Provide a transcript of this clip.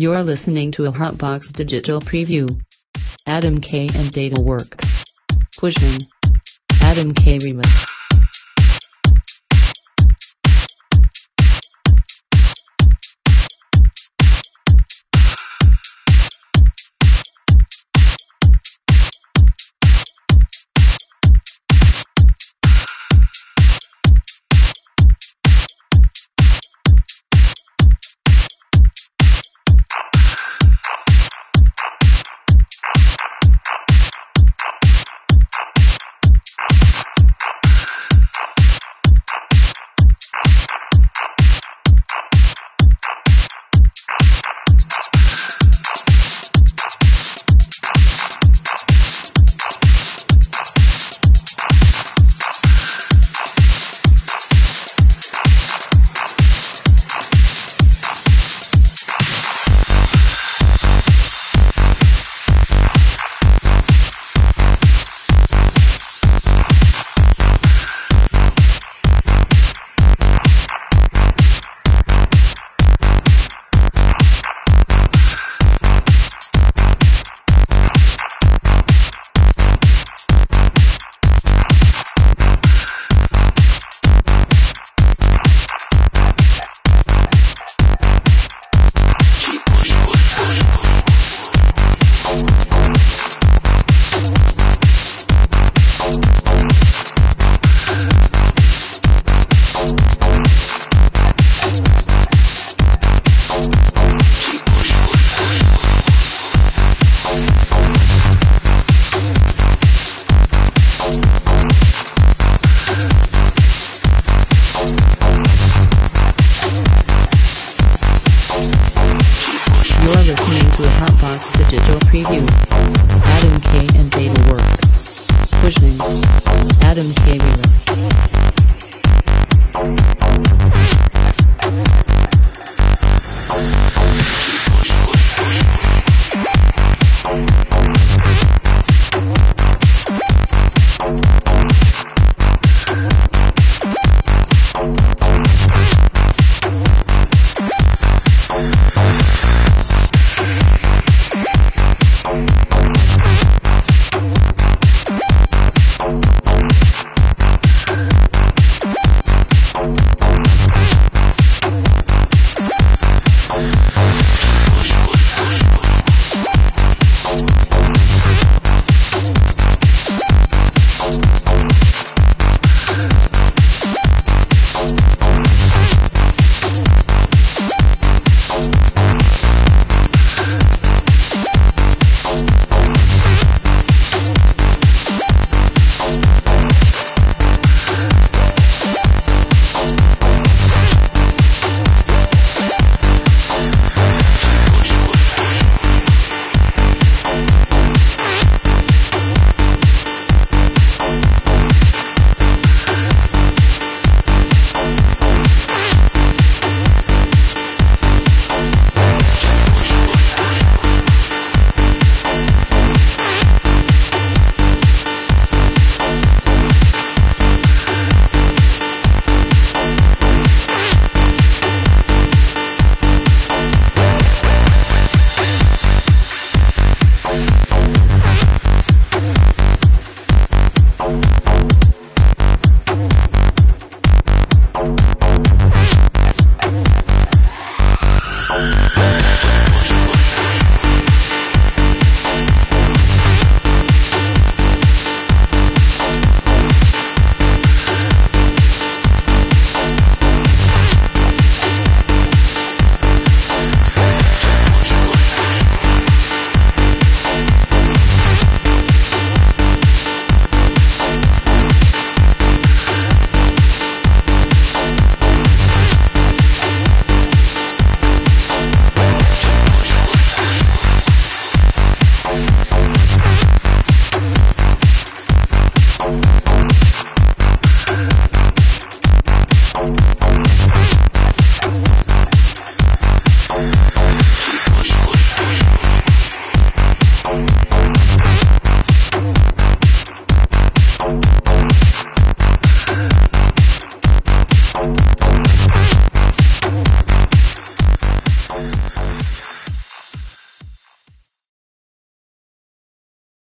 You're listening to a Hotbox Digital Preview. Adam K and Dataworx. Pushin. Adam K Remix. Preview. Adam K and Dataworx. Pushin. Adam K Remix. Oh.